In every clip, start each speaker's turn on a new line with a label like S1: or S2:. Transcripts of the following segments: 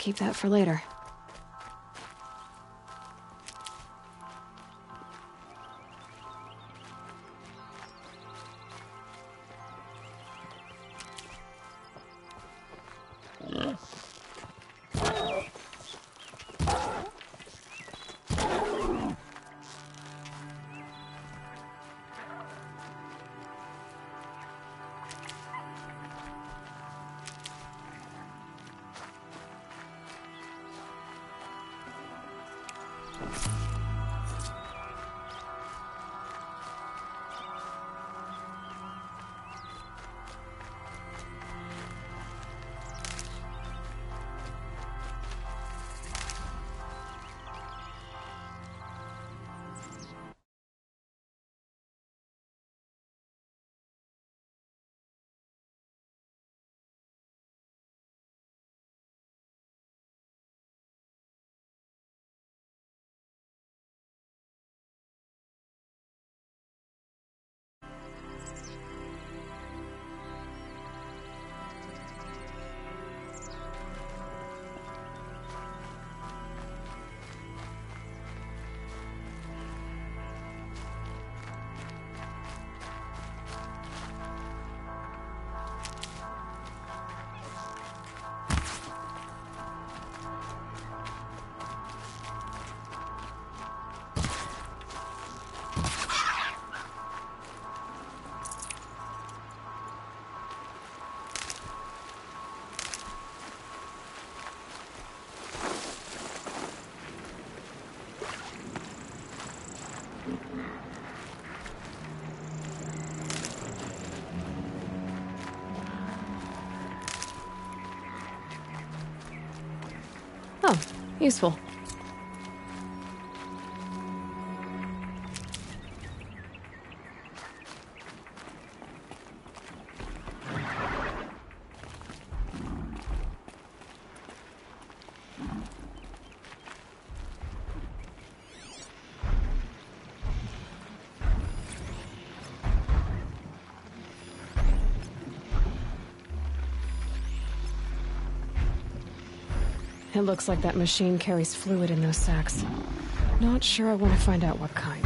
S1: keep that for later. Useful. It looks like that machine carries fluid in those sacks. Not sure I want to find out what kind.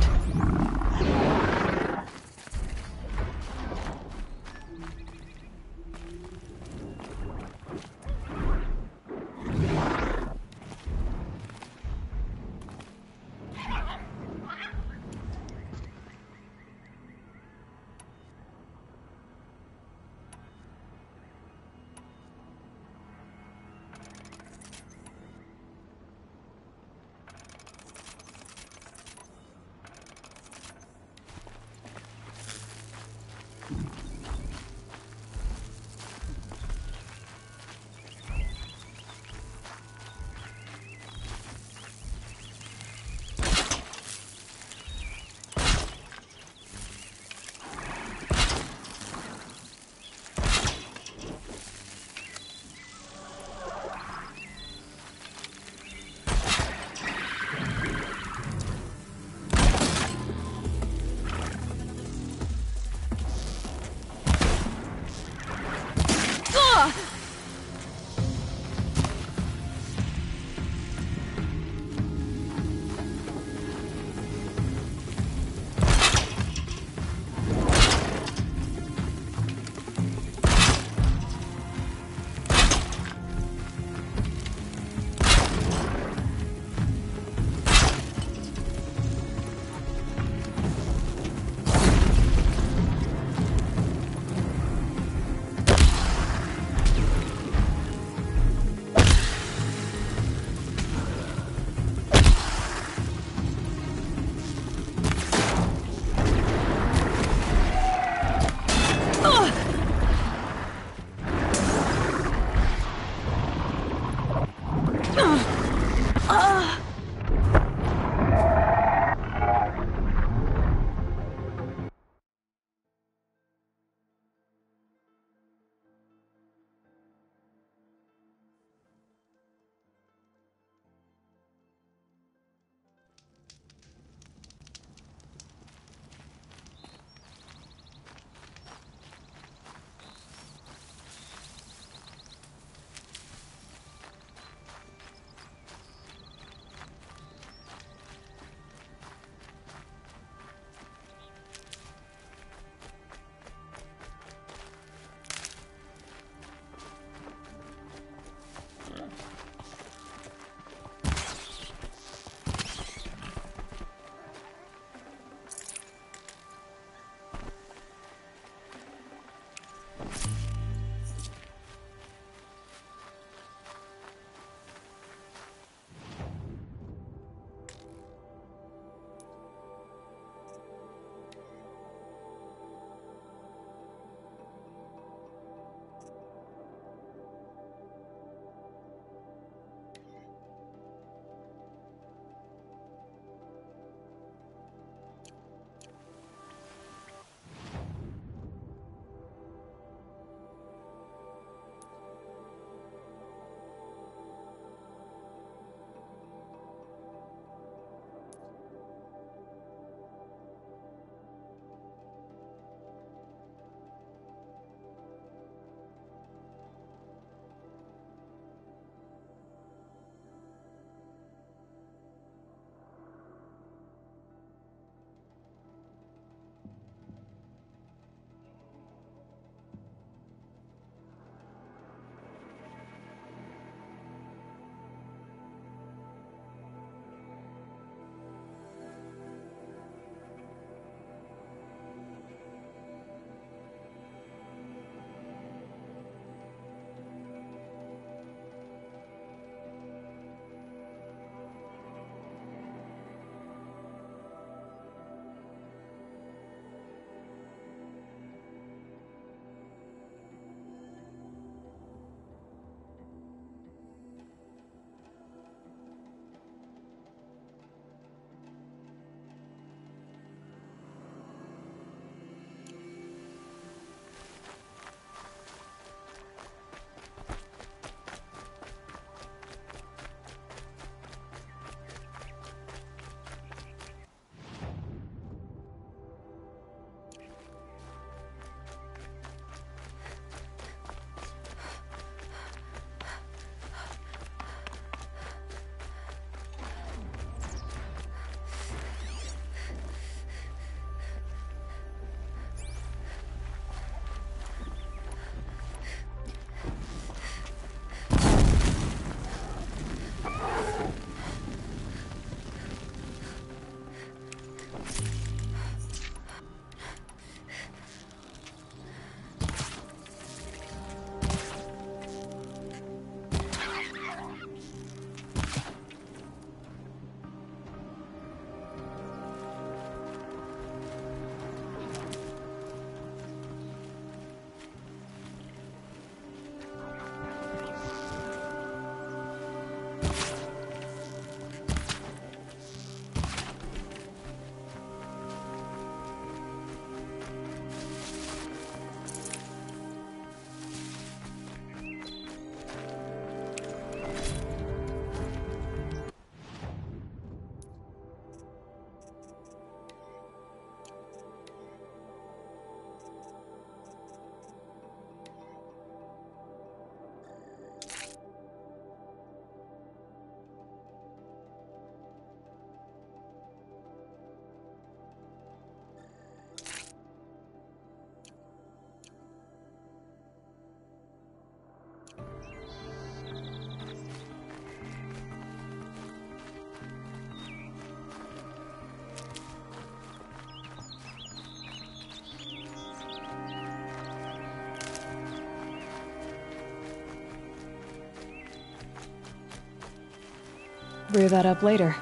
S1: Rear that up later.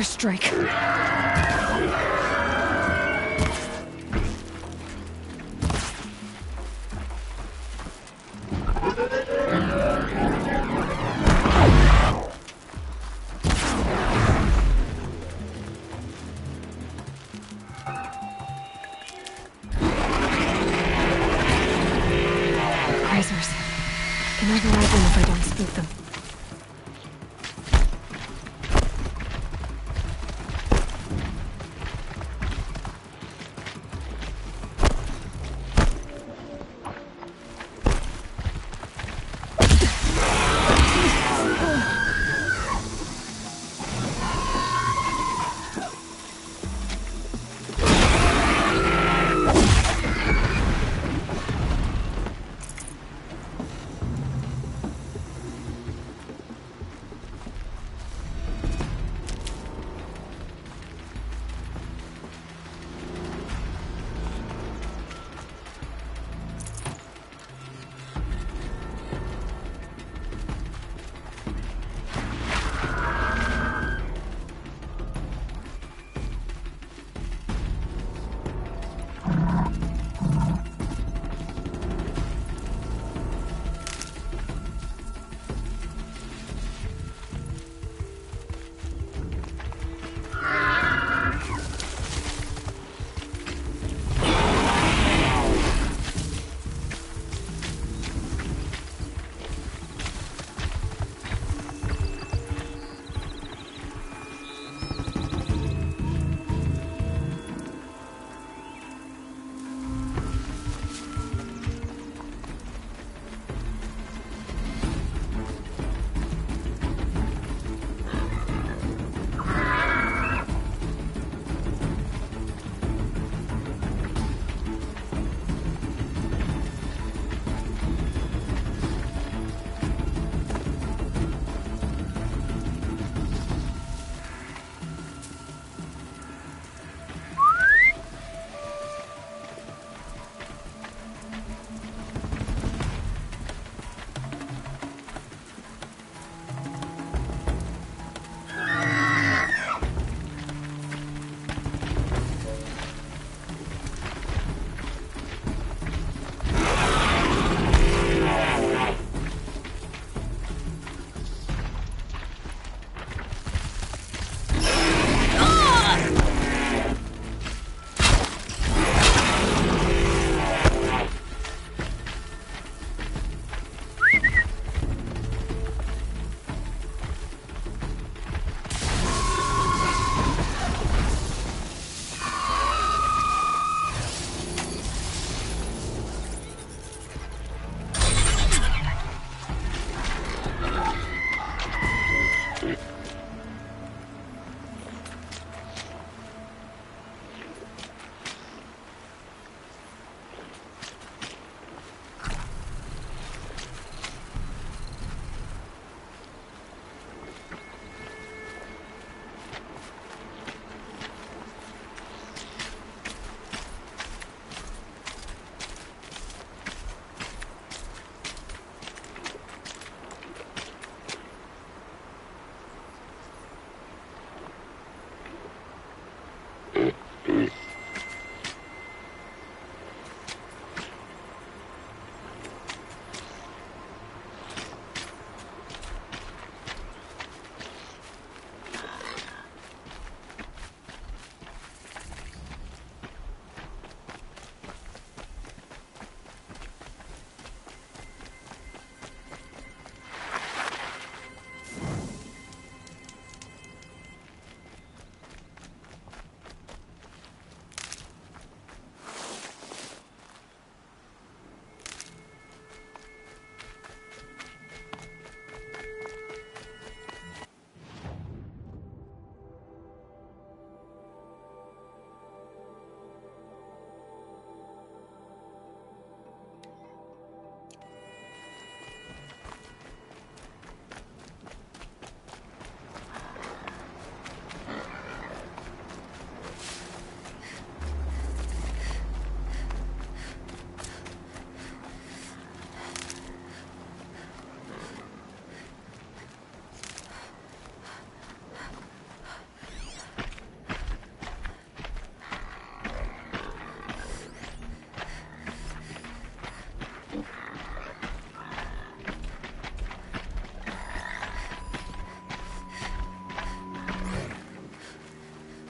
S1: First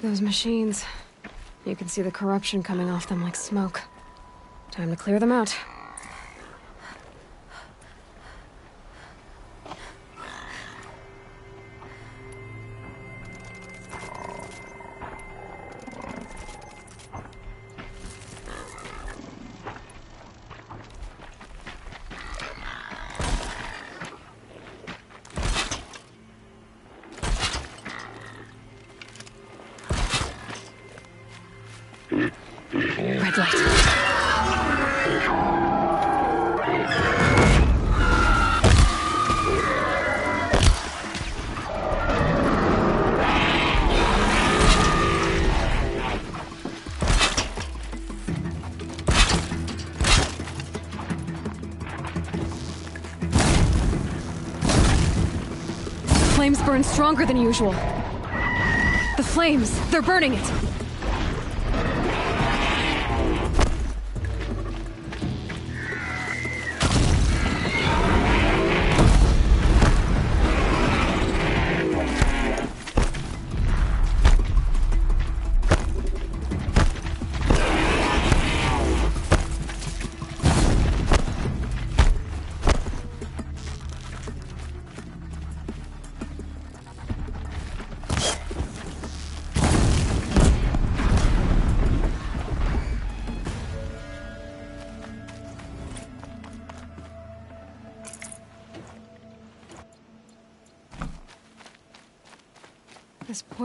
S1: Those machines. You can see the corruption coming off them like smoke. Time to clear them out. Stronger than usual. The flames, they're burning it.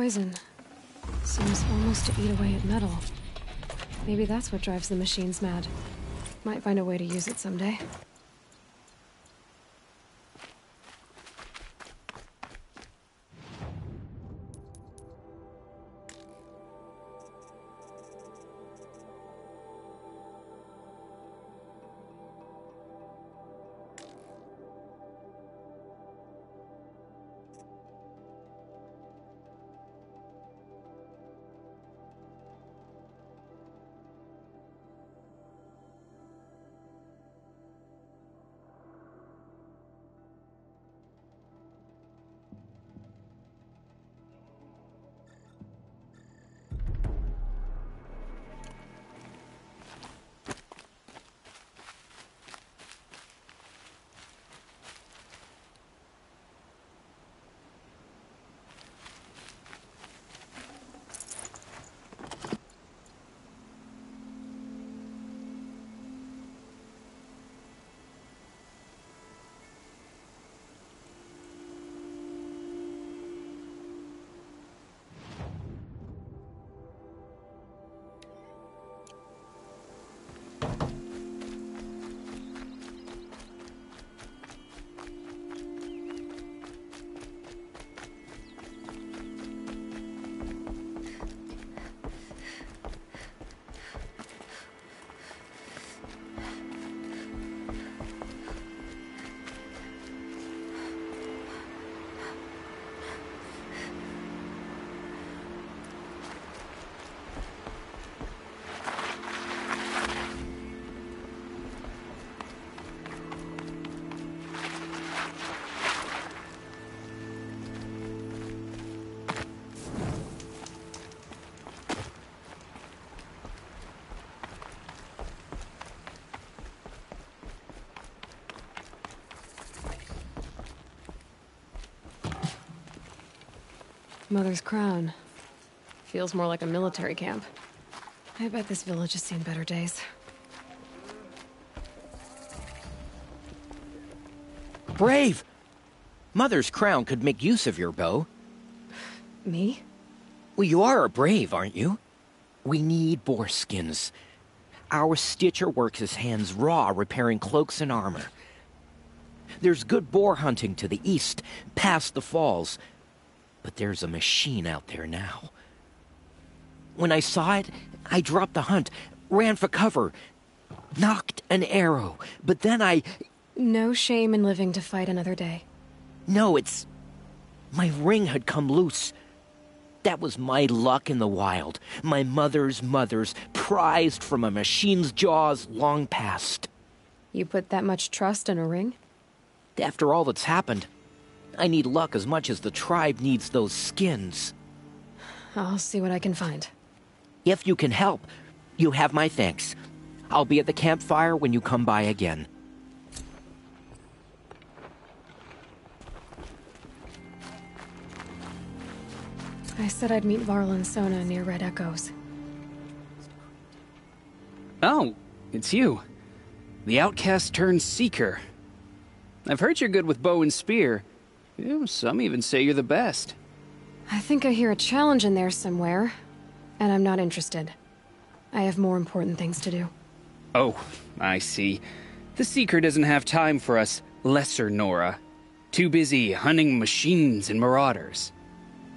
S1: Poison seems almost to eat away at metal. Maybe that's what drives the machines mad. Might find a way to use it someday. Mother's crown. Feels more like a military camp. I bet this village has seen better days.
S2: Brave! Mother's crown could make use of your bow.
S1: Me?
S2: Well, you are a brave, aren't you? We need boar skins. Our Stitcher works his hands raw repairing cloaks and armor. There's good boar hunting to the east, past the falls. But there's a machine out there now. When I saw it, I dropped the hunt, ran for cover, nocked an arrow, but then I.
S1: No shame in living to fight another day.
S2: No, it's. My ring had come loose. That was my luck in the wild. My mother's mother's, prized from a machine's jaws long past.
S1: You put that much trust in a ring?
S2: After all that's happened, I need luck as much as the tribe needs those skins.
S1: I'll see what I can find.
S3: If you can help, you have my thanks. I'll be at the campfire when you come by again.
S1: I said I'd meet Varl and Sona near Red Echoes.
S4: Oh, it's you. The outcast turned seeker. I've heard you're good with bow and spear. Yeah, some even say you're the best.
S1: I think I hear a challenge in there somewhere, and I'm not interested. I have more important things to do.
S4: Oh, I see. The Seeker doesn't have time for us lesser Nora. Too busy hunting machines and marauders.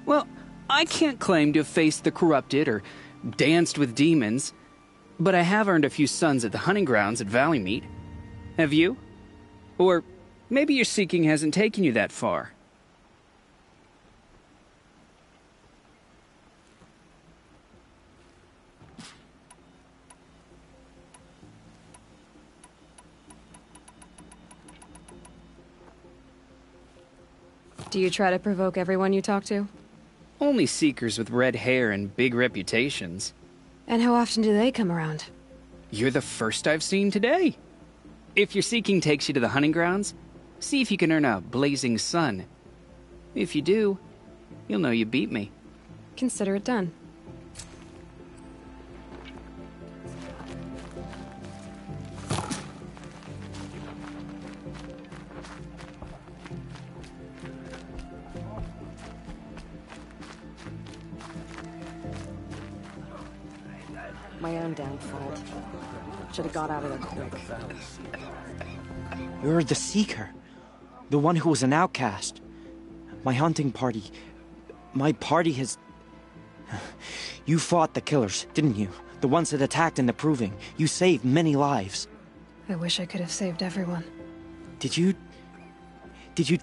S4: Well, I can't claim to have faced the corrupted or danced with demons, but I have earned a few suns at the hunting grounds at Valleymeet. Have you? Or maybe your seeking hasn't taken you that far.
S1: Do you try to provoke everyone you talk to?
S4: Only seekers with red hair and big reputations.
S1: And how often do they come around?
S4: You're the first I've seen today. If your seeking takes you to the hunting grounds, see if you can earn a blazing sun. If you do, you'll know you beat me.
S1: Consider it done.
S5: My own damn fault. Should have got out of there quick.
S2: You're the Seeker. The one who was an outcast. My hunting party. My party has. You fought the killers, didn't you? The ones that attacked in the Proving. You saved many lives.
S1: I wish I could have saved everyone.
S2: Did you. Did you.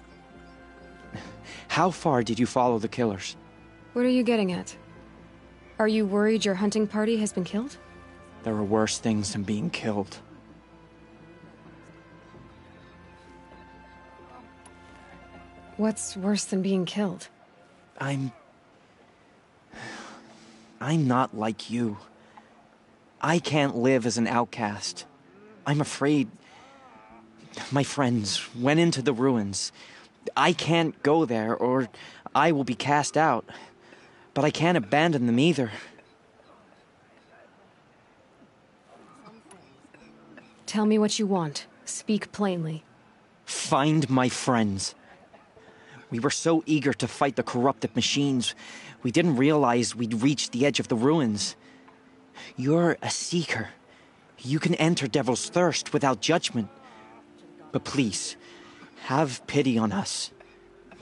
S2: How far did you follow the killers?
S1: What are you getting at? Are you worried your hunting party has been killed?
S2: There are worse things than being killed.
S1: What's worse than being killed?
S2: I'm. I'm not like you. I can't live as an outcast. I'm afraid. My friends went into the ruins. I can't go there, or I will be cast out. But I can't abandon them either.
S1: Tell me what you want. Speak plainly.
S2: Find my friends. We were so eager to fight the corrupted machines, we didn't realize we'd reached the edge of the ruins. You're a seeker. You can enter Devil's Thirst without judgment. But please, have pity on us.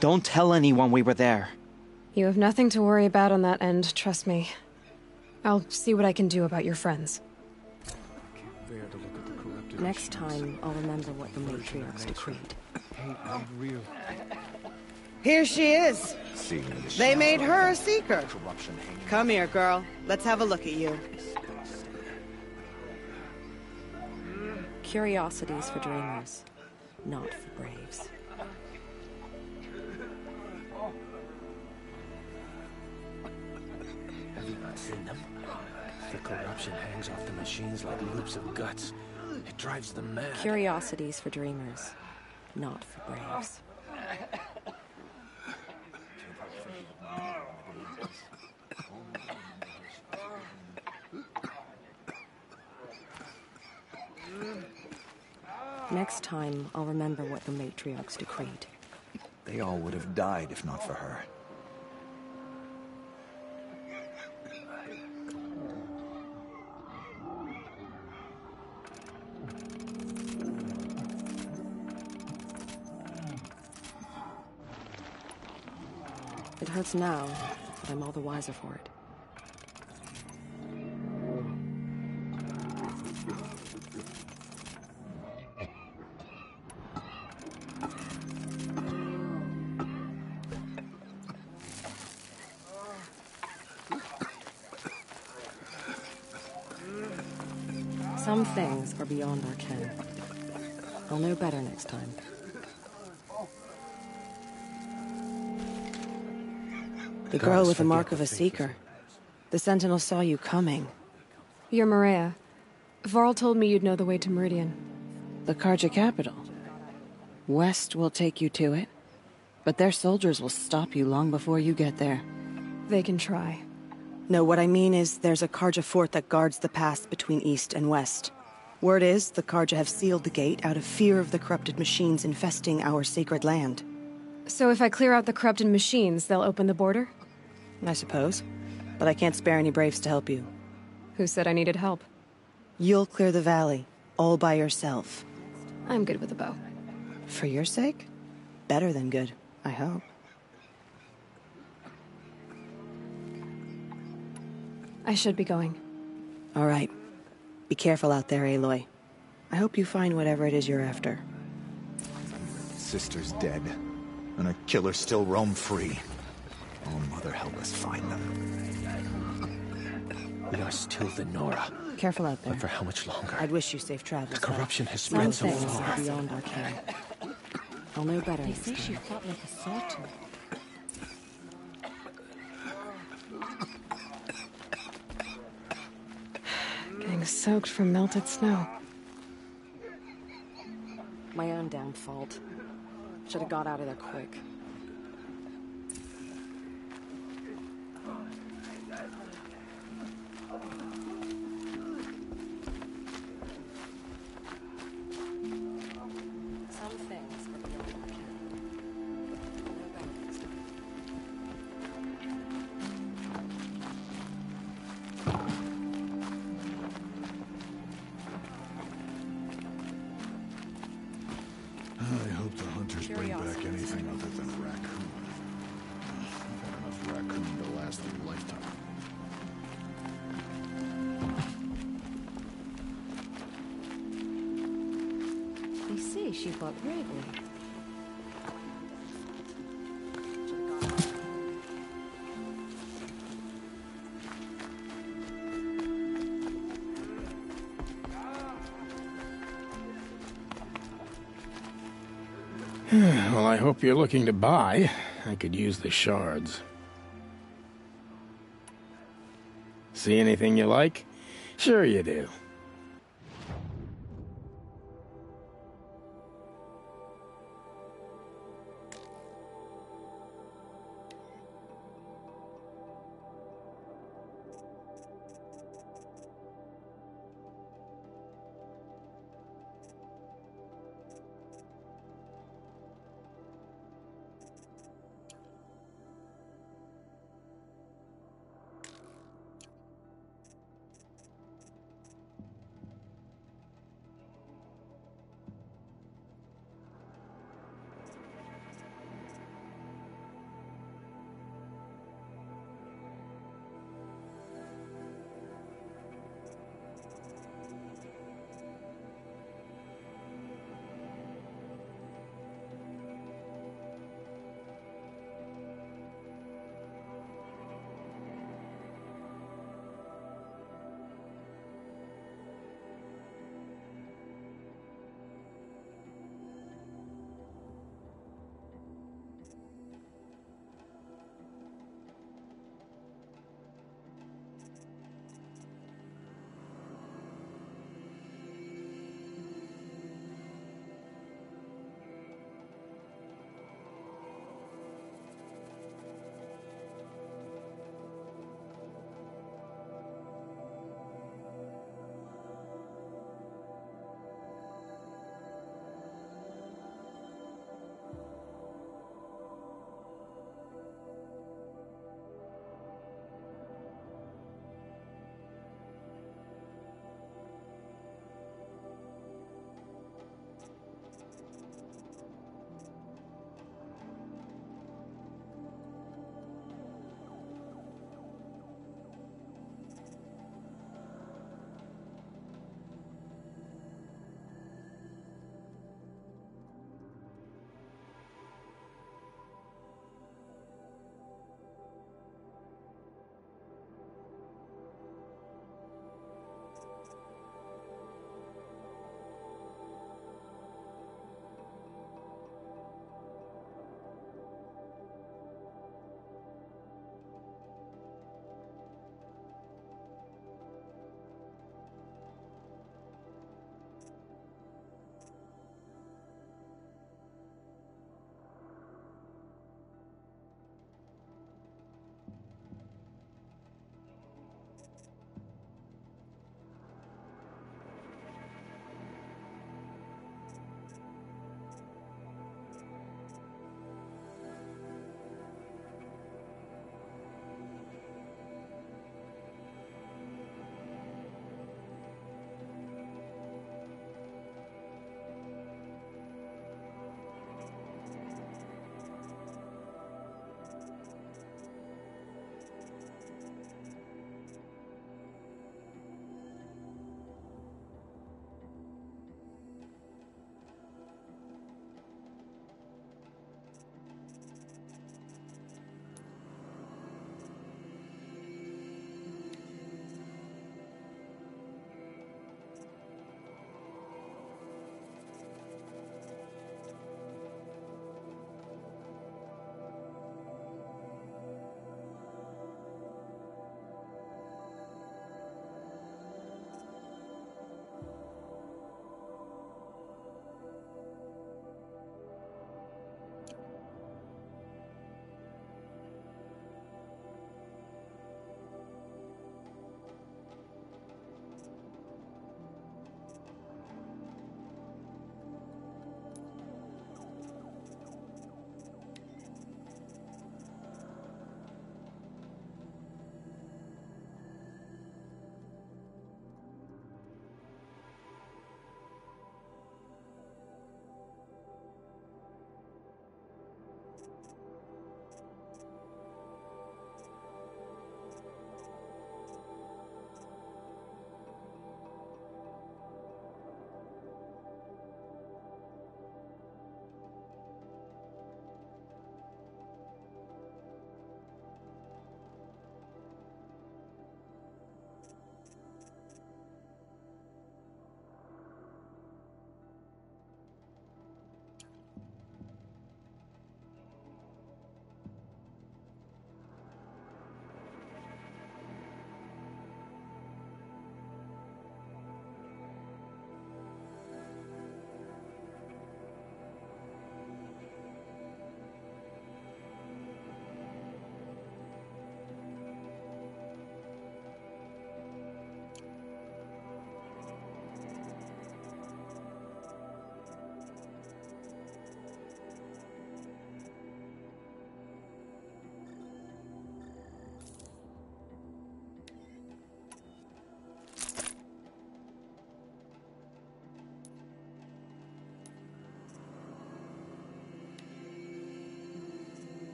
S2: Don't tell anyone we were there.
S1: You have nothing to worry about on that end, trust me. I'll see what I can do about your friends.
S5: Next time, I'll remember what the matriarchs decreed.
S6: Here she is. They made her a seeker. Come here, girl. Let's have a look at you.
S5: Curiosities for dreamers, not for braves.
S7: Have you not seen them? The corruption hangs off the machines like loops of guts. It drives them mad.
S5: Curiosities for dreamers, not for braves. Next time, I'll remember what the matriarchs decreed.
S8: They all would have died if not for her.
S5: It hurts now, but I'm all the wiser for it. Things are beyond our ken. I'll know better next time. The girl with the mark of a seeker.
S6: The Sentinel saw you coming.
S1: You're Maria. Varl told me you'd know the way to Meridian.
S6: The Carja capital. West will take you to it, but their soldiers will stop you long before you get there.
S1: They can try.
S6: No, what I mean is there's a Carja fort that guards the pass between east and west. Word is the Carja have sealed the gate out of fear of the corrupted machines infesting our sacred land.
S1: So if I clear out the corrupted machines, they'll open the border?
S6: I suppose. But I can't spare any braves to help you.
S1: Who said I needed help?
S6: You'll clear the valley, all by yourself.
S1: I'm good with a bow.
S6: For your sake? Better than good, I hope.
S1: I should be going.
S6: All right. Be careful out there, Aloy. I hope you find whatever it is you're after.
S8: Sister's dead, and her killers still roam free. Oh, Mother, help us find them.
S9: We are still the Nora.
S6: Careful out there.
S9: But for how much longer?
S6: I'd wish you safe travels.
S9: The corruption has
S6: Some
S9: spread so
S6: things
S9: far.
S6: are beyond our care. I'll know better.
S10: They say she fought like a sultan.
S1: Getting soaked from melted snow.
S6: My own damn fault. Should have got out of there quick.
S9: You're looking to buy. I could use the shards. See anything you like? Sure you do.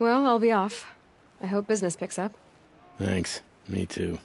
S1: Well, I'll be off. I hope business picks up.
S9: Thanks. Me too.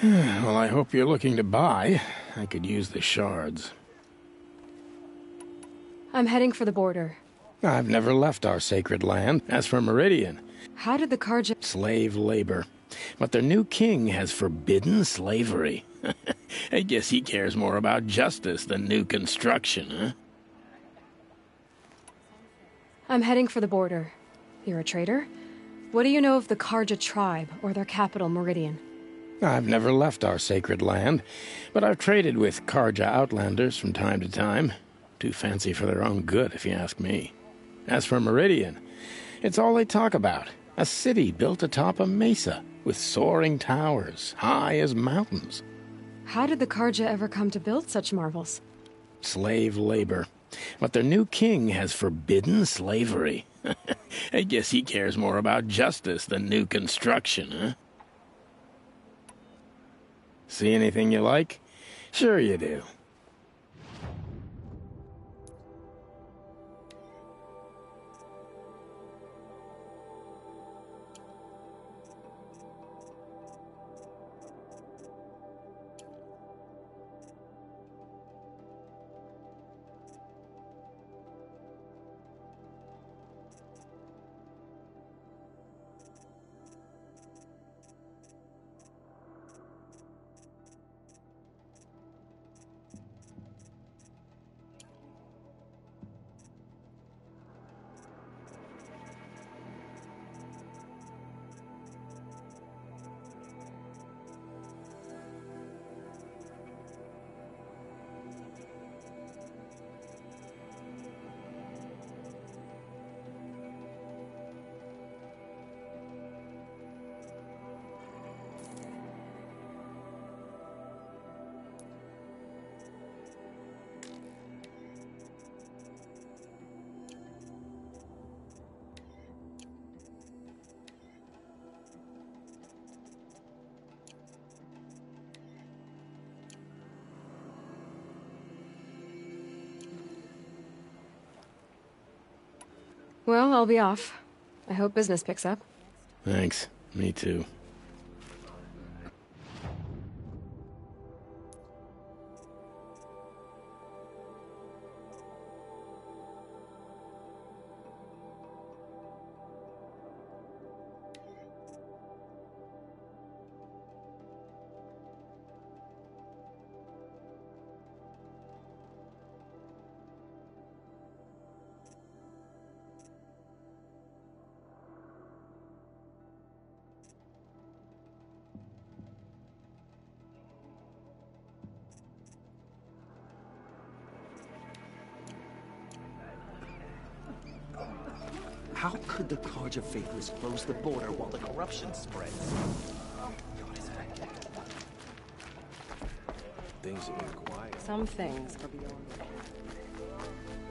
S9: well, I hope you're looking to buy. I could use the shards.
S1: I'm heading for the border.
S9: I've never left our sacred land. As for Meridian,
S1: How did the Carja...
S9: slave labor. But their new king has forbidden slavery. I guess he cares more about justice than new construction, huh?
S1: I'm heading for the border. You're a trader? What do you know of the Carja tribe or their capital, Meridian?
S9: I've never left our sacred land, but I've traded with Carja outlanders from time to time. Too fancy for their own good, if you ask me. As for Meridian, it's all they talk about. A city built atop a mesa, with soaring towers, high as mountains.
S1: How did the Carja ever come to build such marvels?
S9: Slave labor. But their new king has forbidden slavery. I guess he cares more about justice than new construction, huh? See anything you like? Sure you do.
S1: I'll be off. I hope business picks up.
S9: Thanks. Me too.
S11: How could the Carja faithless close the border while the corruption spreads? Things have been quiet.
S10: Some things are beyond me.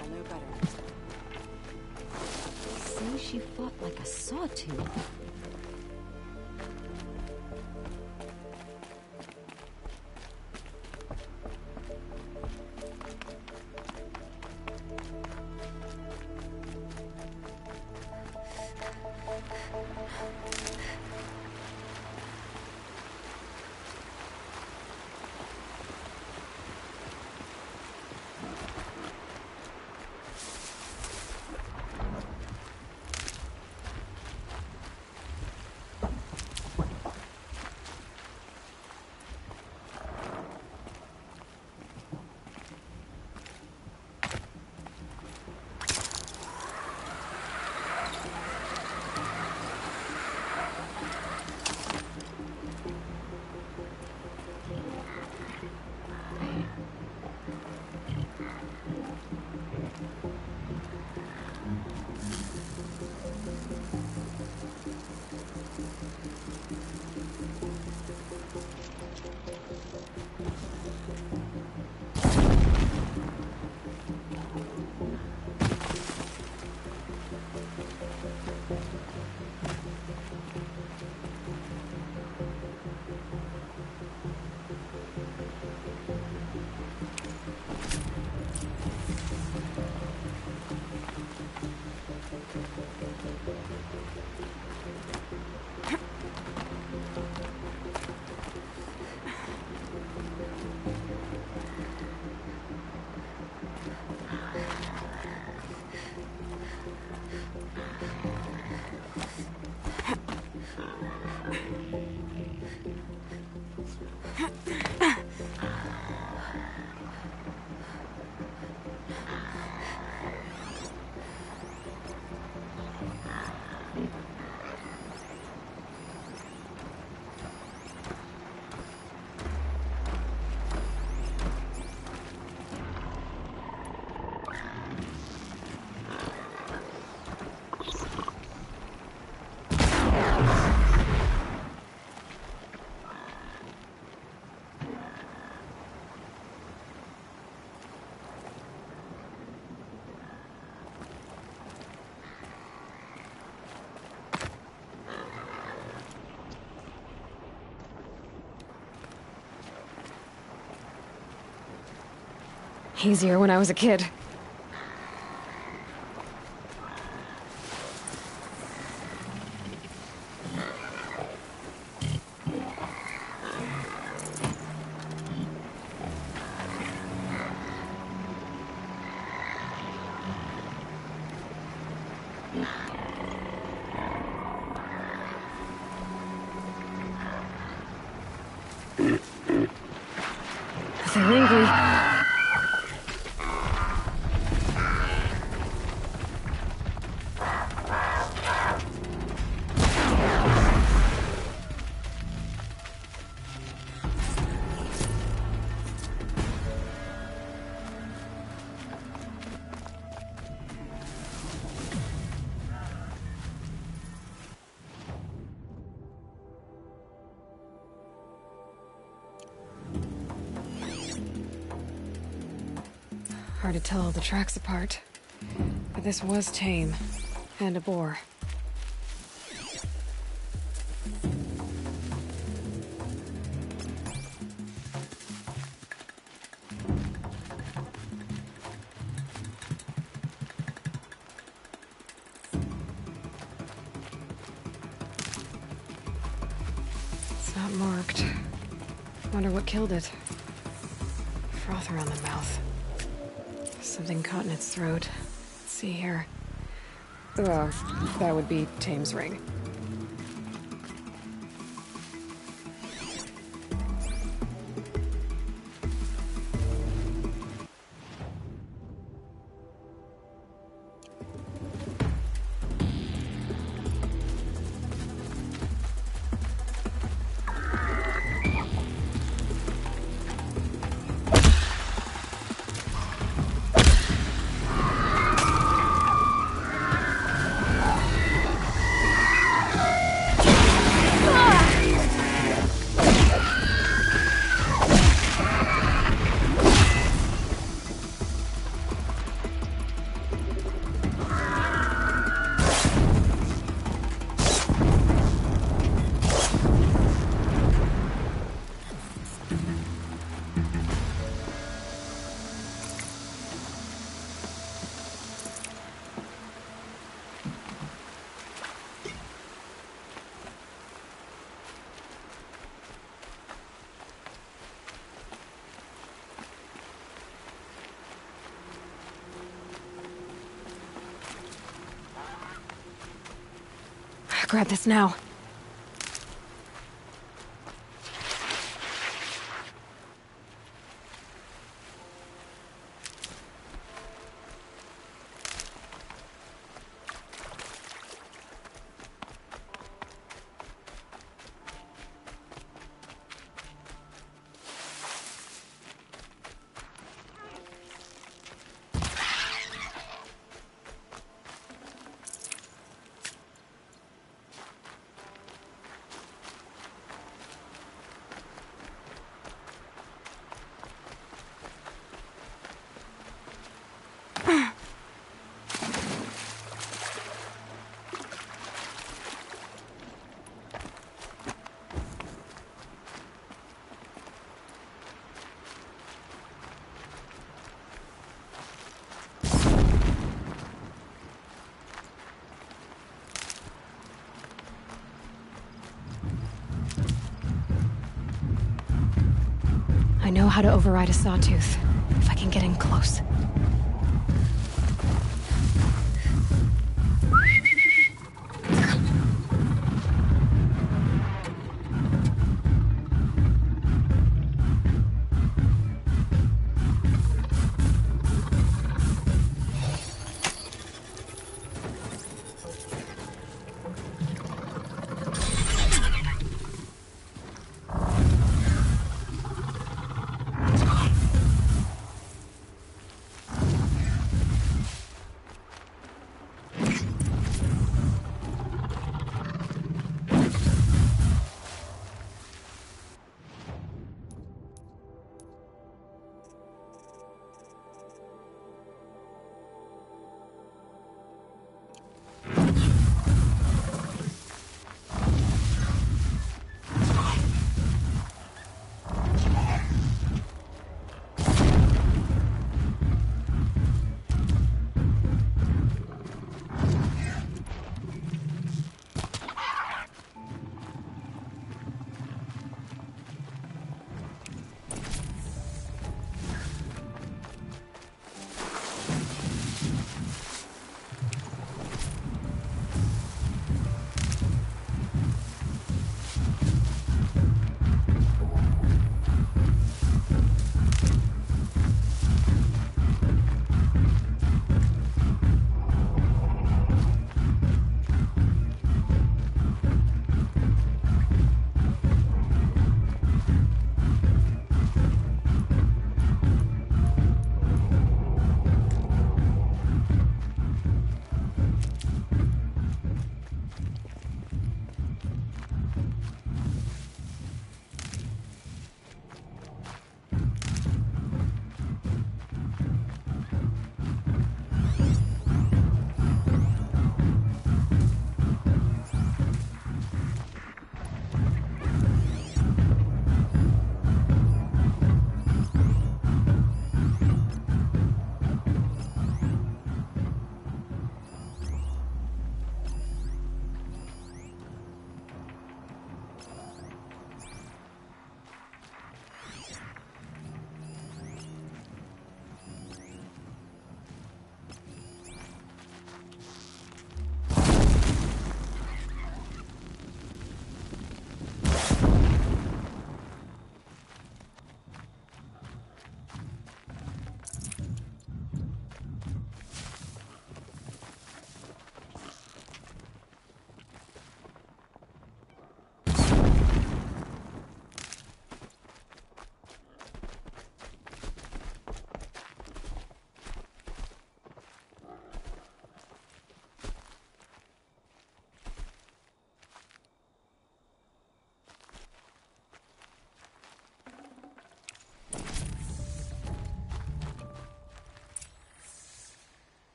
S10: I'll know better next time. They say she fought like a sawtooth.
S1: Easier when I was a kid. They're angry. Tell the tracks apart. But this was tame. And a boar. Uh, that would be Tame's ring. Grab this now. I know how to override a sawtooth, if I can get in close.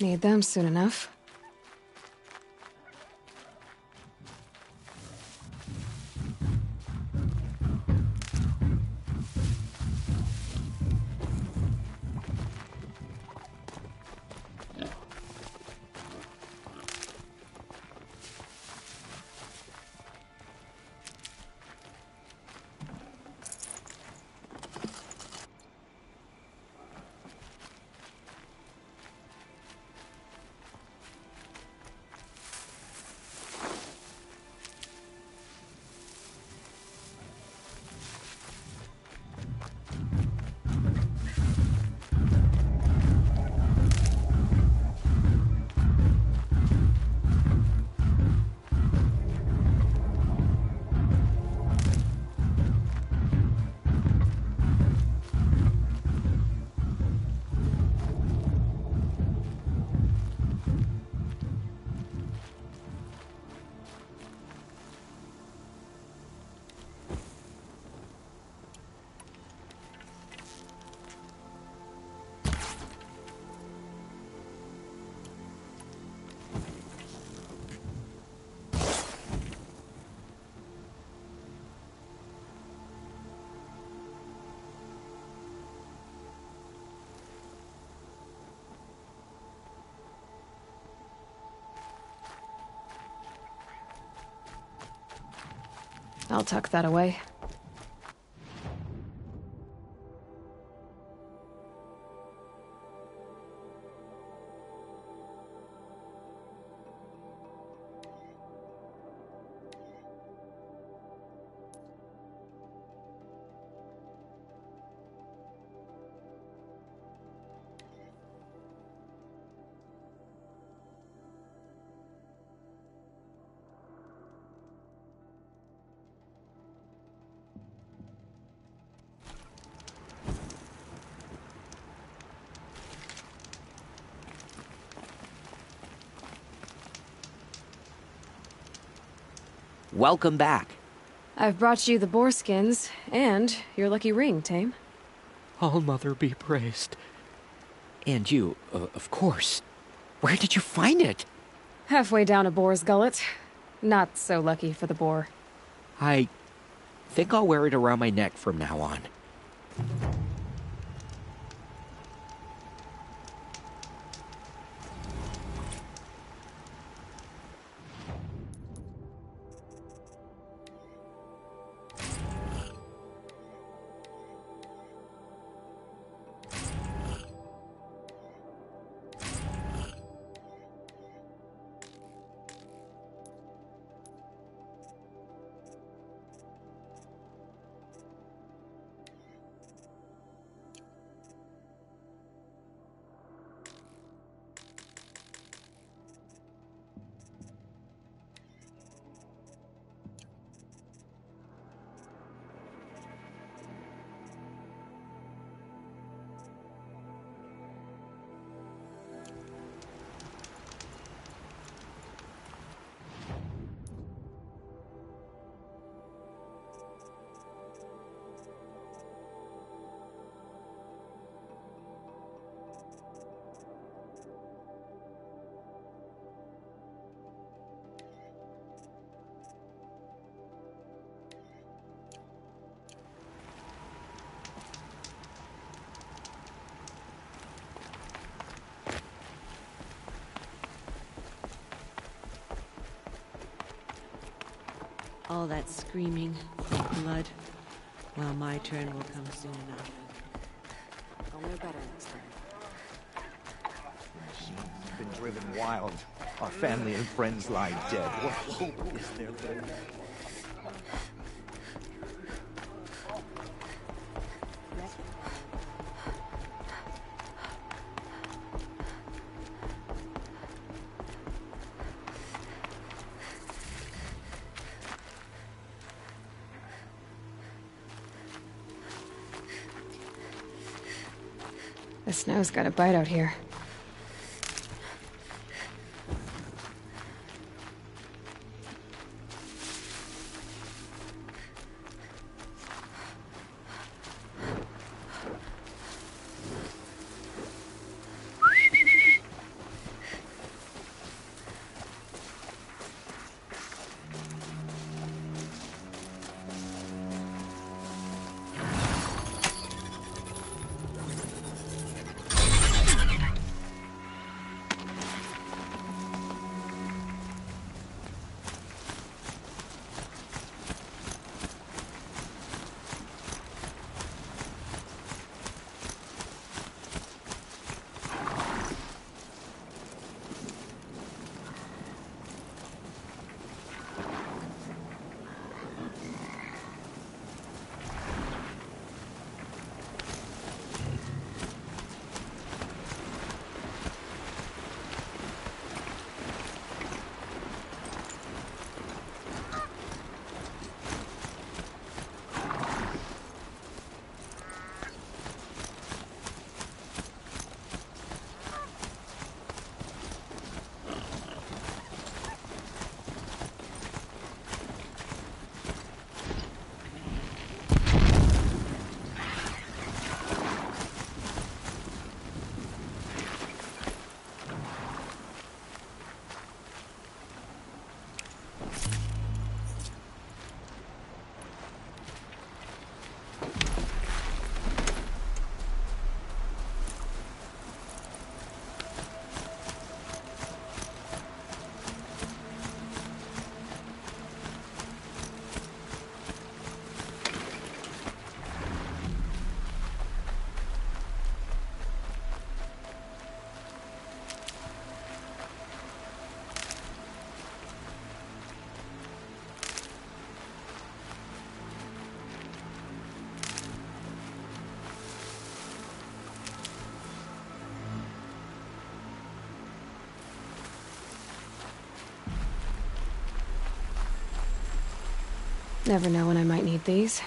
S1: Need them soon enough. Tuck that away.
S2: Welcome back.
S1: I've brought you the boar skins and your lucky ring, Tame.
S2: All Mother be praised. And you, uh, of course. Where did you find it?
S1: Halfway down a boar's gullet. Not so lucky for the boar.
S2: I think I'll wear it around my neck from now on.
S5: All that screaming, blood. Well, my turn will come soon enough.
S1: I'll know better next time.
S8: She's been driven wild. Our family and friends lie dead. What hope is there left?
S1: The snow's got a bite out here. Never know when I might need these.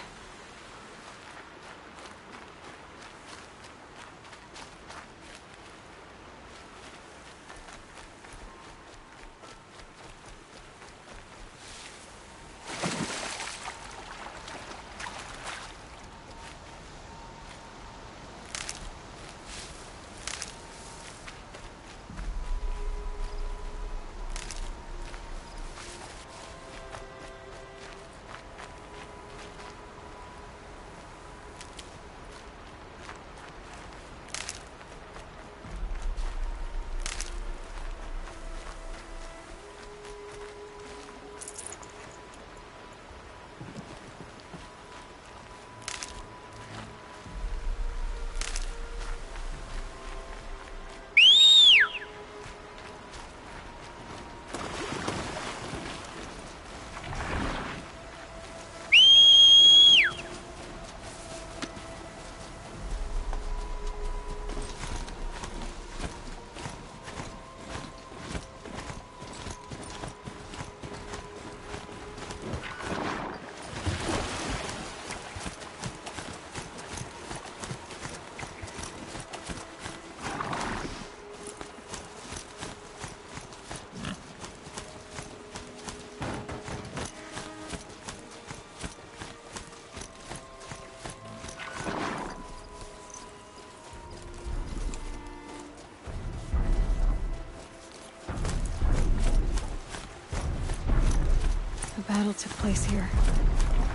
S1: Battle took place here.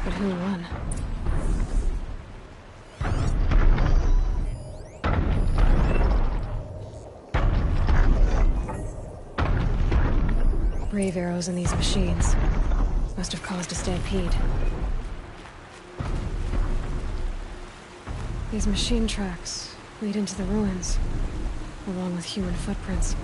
S1: But who won? Brave arrows in these machines. Must have caused a stampede. These machine tracks lead into the ruins, along with human footprints.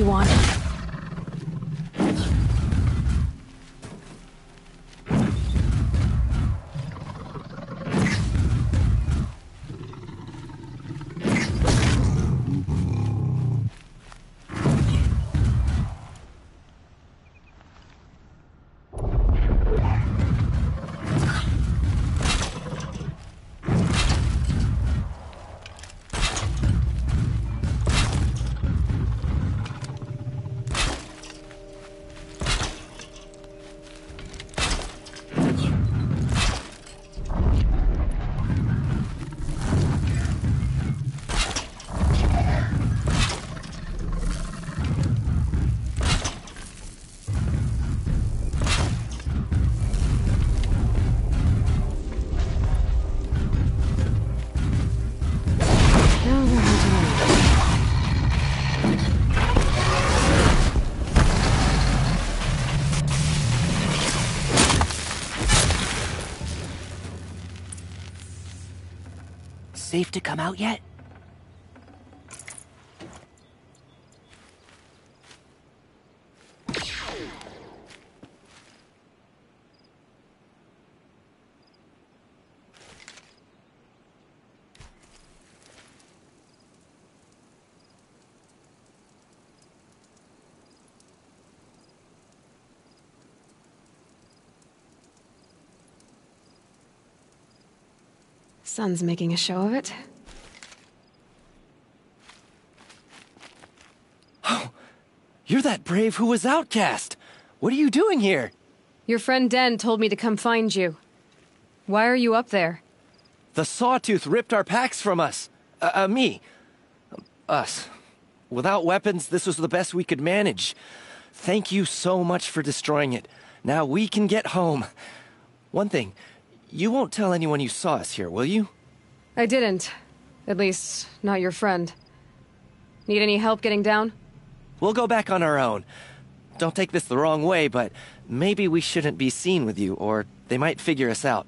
S1: You on.
S12: Safe to come out yet?
S1: Sun's making a show of it.
S13: Oh, You're that brave who was outcast. What are you doing here?
S1: Your friend Den told me to come find you. Why are you up there?
S13: The Sawtooth ripped our packs from us. Uh, uh, me. Us. Without weapons, this was the best we could manage. Thank you so much for destroying it. Now we can get home. One thing, you won't tell anyone you saw us here, will you?
S1: I didn't. At least, not your friend. Need any help getting down?
S13: We'll go back on our own. Don't take this the wrong way, but maybe we shouldn't be seen with you, or they might figure us out.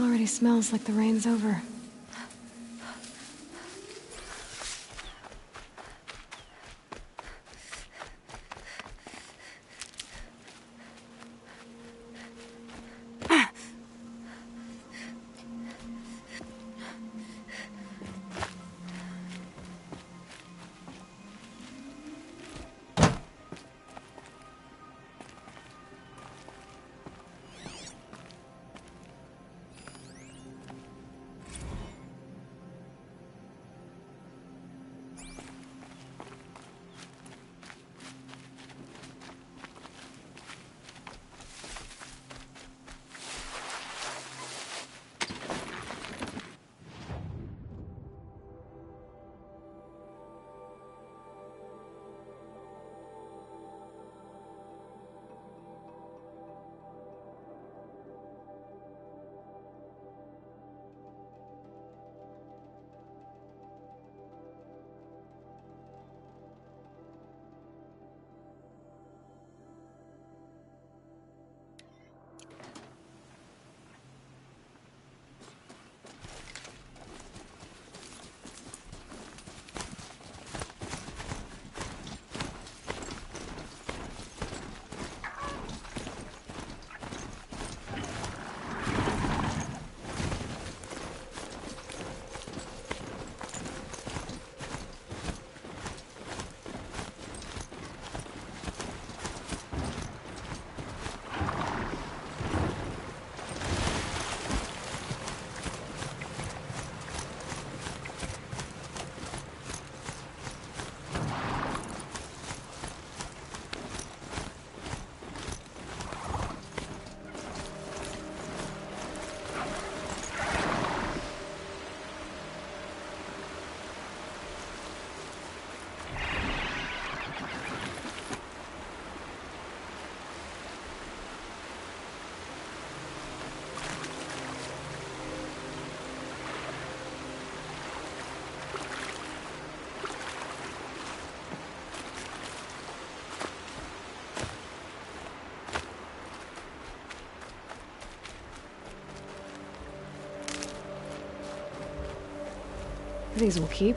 S1: Already smells like the rain's over. These will keep.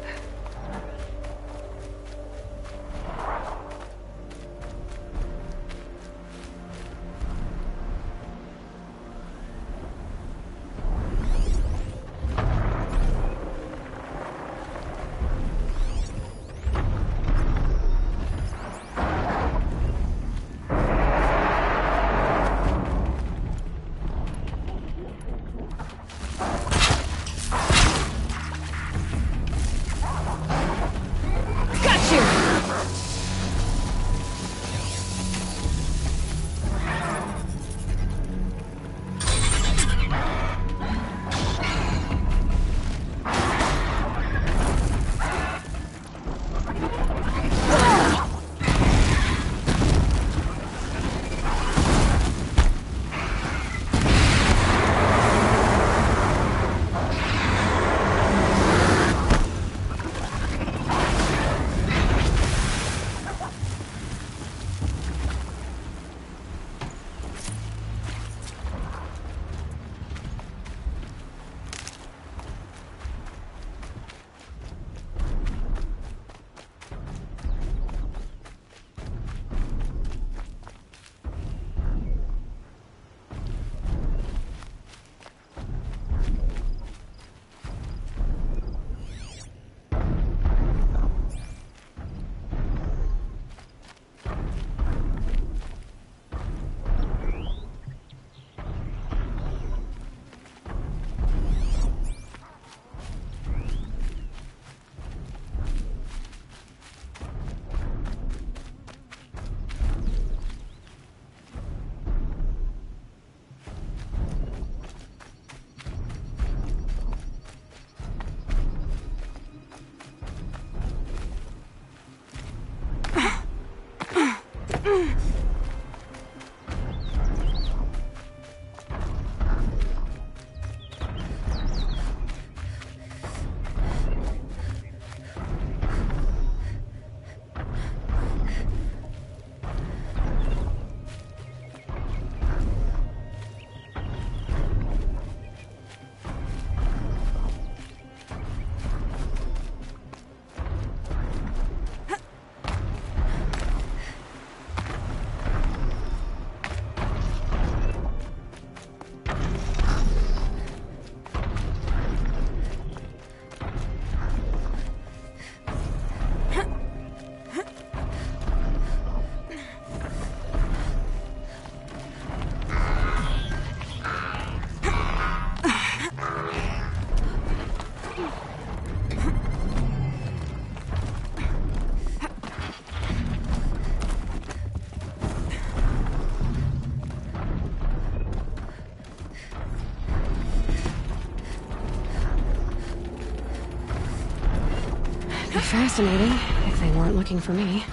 S1: Fascinating if they weren't looking for me.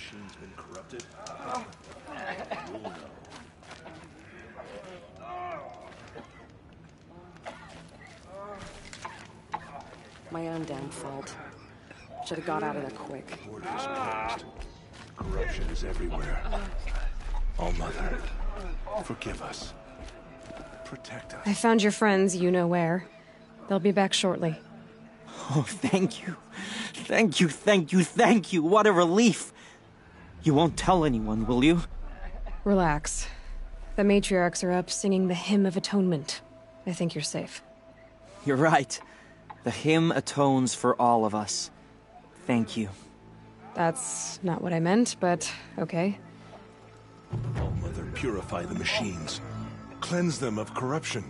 S14: Machine's been corrupted? We'll know.
S1: My own damn fault. Should have got out of there quick.
S14: Order's closed. Corruption is everywhere. Oh, Mother, forgive us. Protect us.
S1: I found your friends, you know where. They'll be back shortly.
S2: Oh, thank you. Thank you, thank you, thank you. What a relief. You won't tell anyone, will you?
S1: Relax. The matriarchs are up singing the Hymn of Atonement. I think you're safe.
S2: You're right. The hymn atones for all of us. Thank you.
S1: That's not what I meant, but okay.
S14: Oh, Mother, purify the machines. Cleanse them of corruption.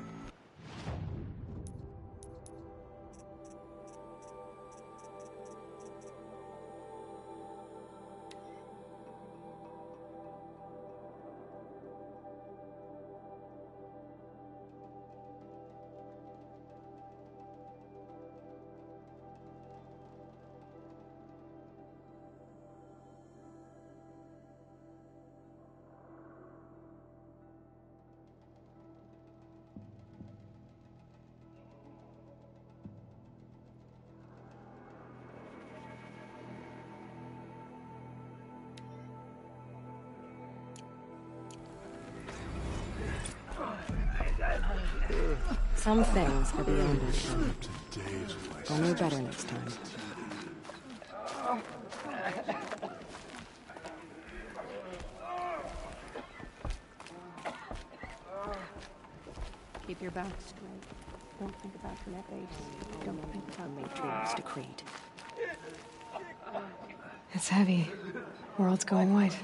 S1: Some things are beyond our ken. We'll know better next time.
S5: Keep your back straight. Don't think about your face. Don't think about Matriarch's decreed.
S1: It's heavy. World's going white.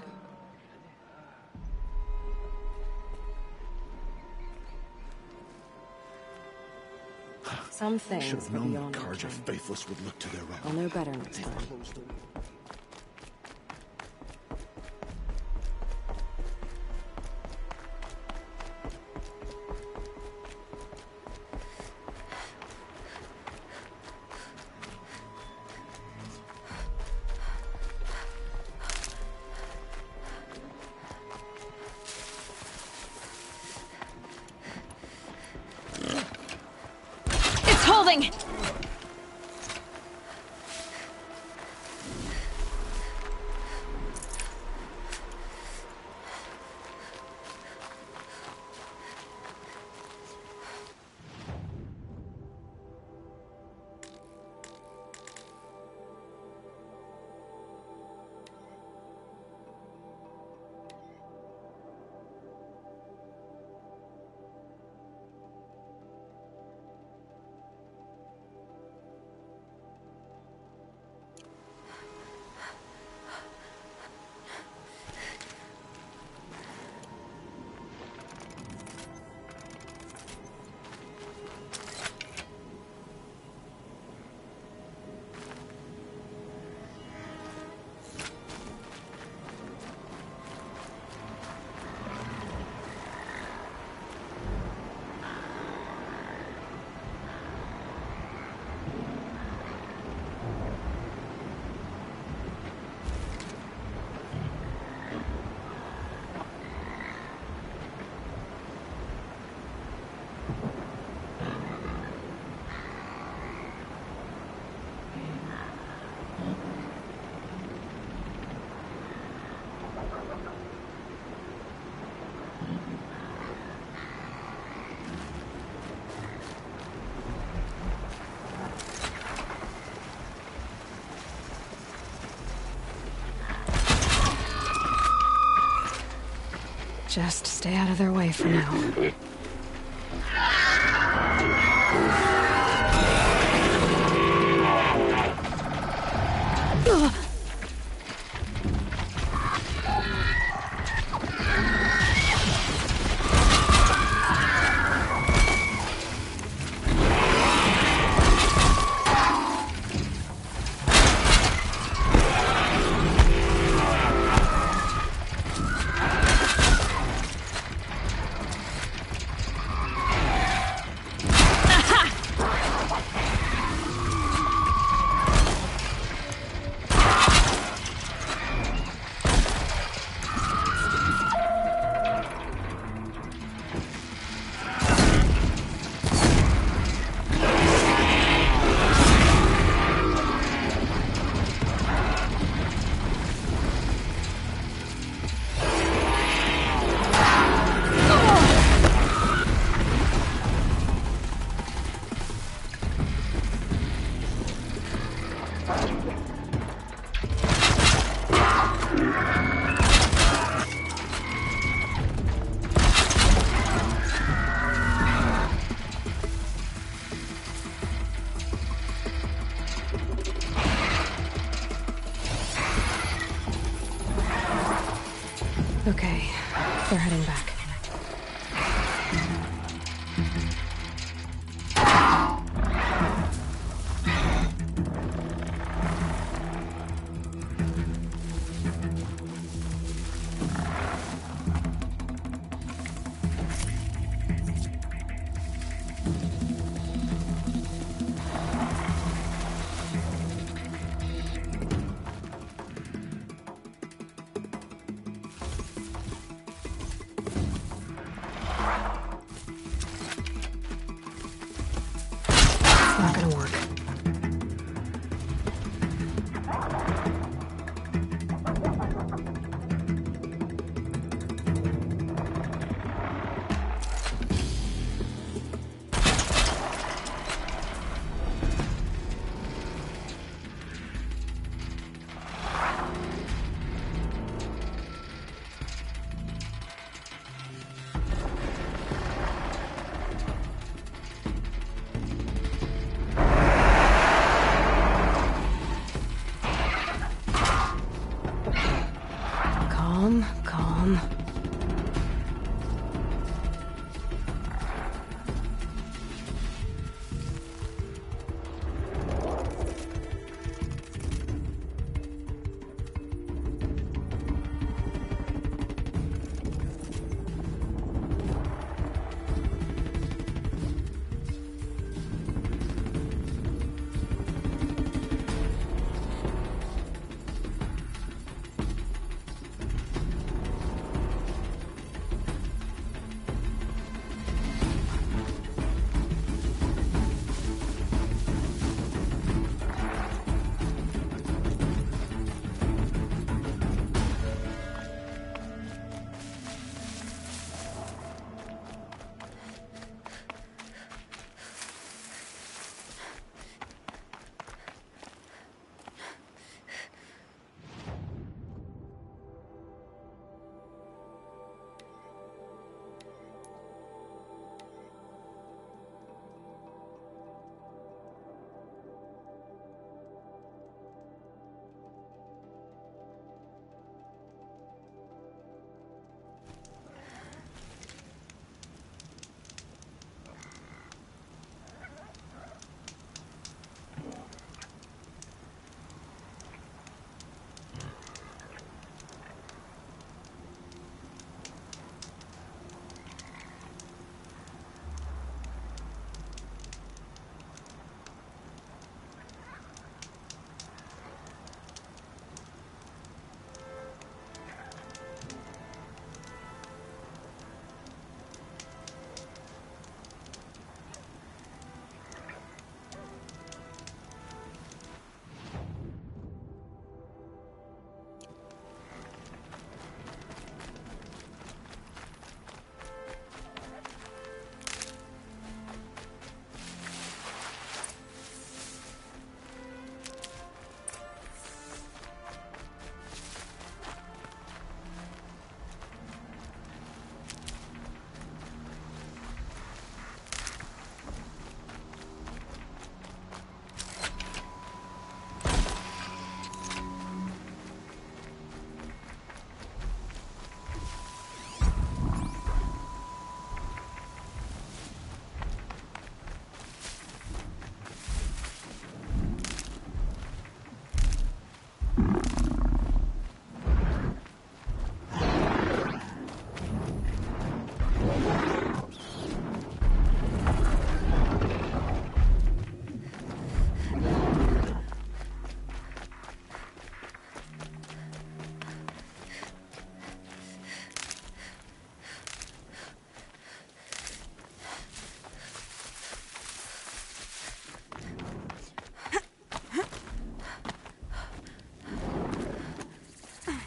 S1: Some things
S14: Should have known the Carja
S1: ken.
S14: faithless would look to their own.
S1: I'll know better next time. Just stay out of their way for now.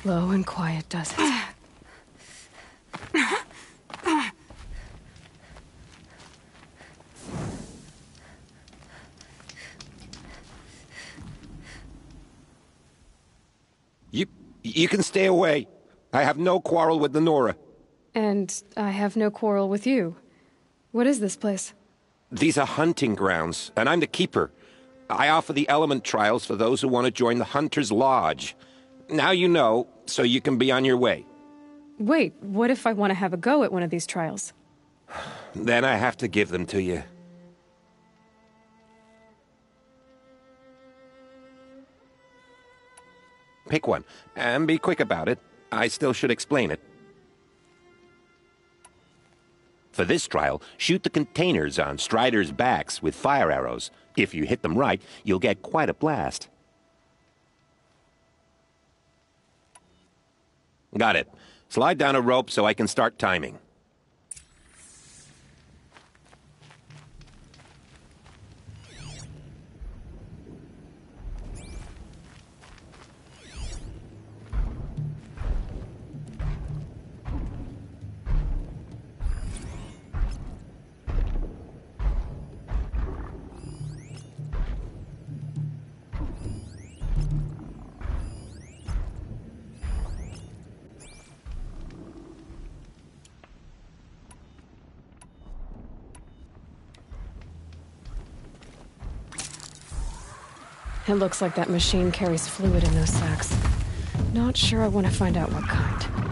S1: Low and quiet does it.
S15: You, you can stay away. I have no quarrel with the Nora.
S1: And I have no quarrel with you. What is this place?
S15: These are hunting grounds, and I'm the keeper. I offer the element trials for those who want to join the Hunter's Lodge. Now you know, so you can be on your way.
S1: Wait, what if I want to have a go at one of these trials?
S15: Then I have to give them to you. Pick one, and be quick about it. I still should explain it. For this trial, shoot the containers on Strider's backs with fire arrows. If you hit them right, you'll get quite a blast. Got it. Slide down a rope so I can start timing.
S1: It looks like that machine carries fluid in those sacks. Not sure I want to find out what kind.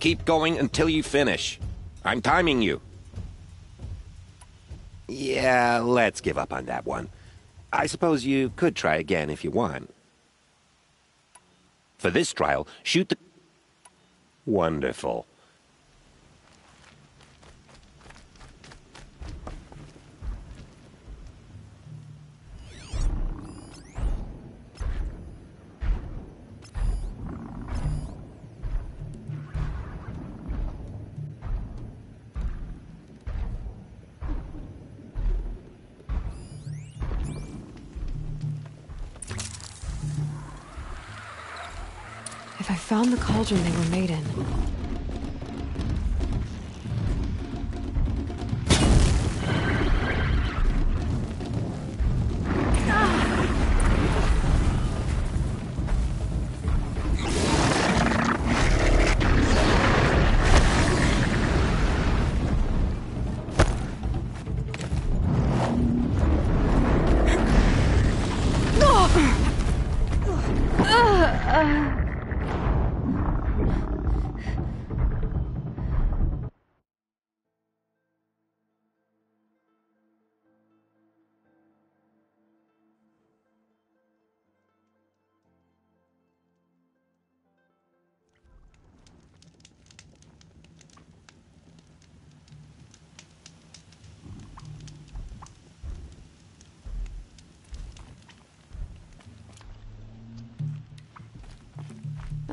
S15: Keep going until you finish. I'm timing you. Yeah, let's give up on that one. I suppose you could try again if you want. For this trial, shoot the... Wonderful.
S1: Cauldron they were made in,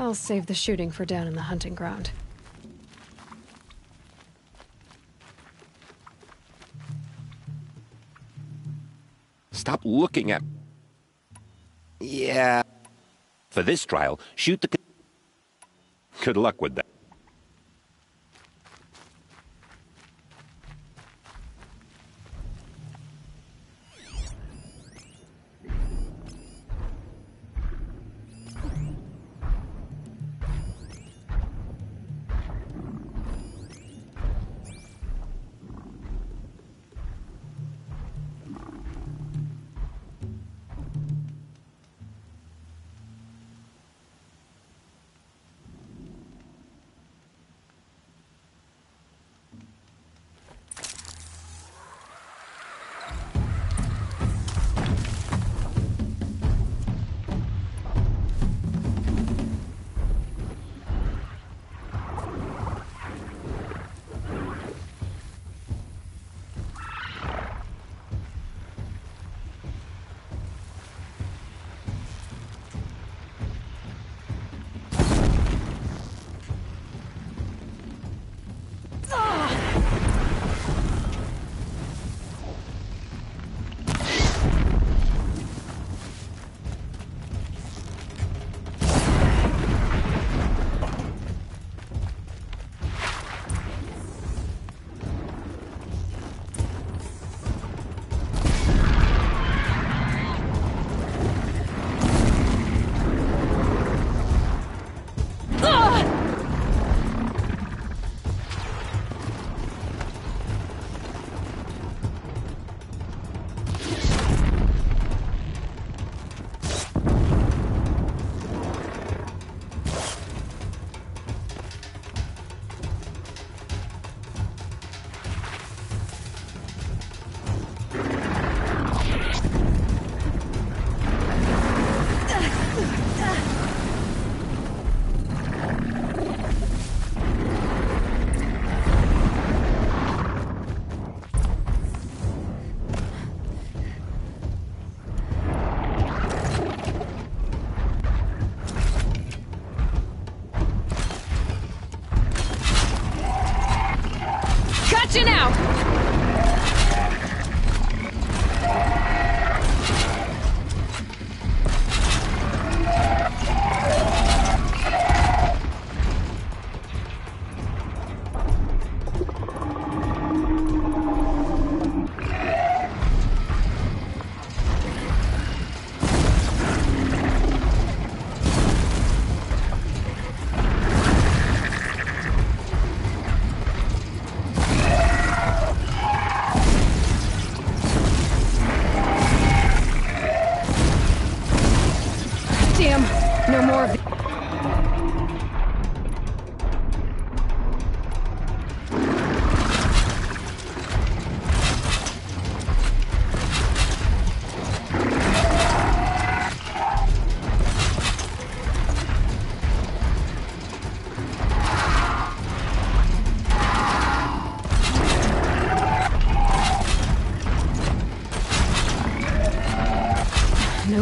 S1: I'll save the shooting for down in the hunting ground.
S15: Stop looking at... Yeah. For this trial, shoot the... Good luck with that.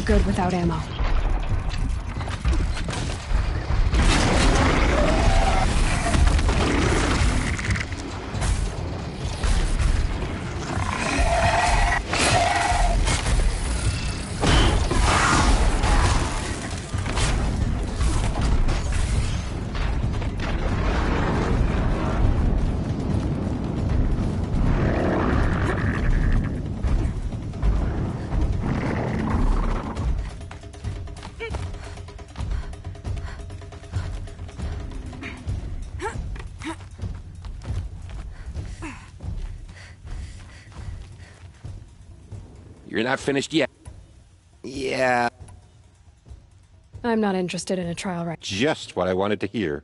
S1: Good without ammo.
S15: Not finished yet. Yeah.
S1: I'm not interested in a trial right
S15: Just what I wanted to hear.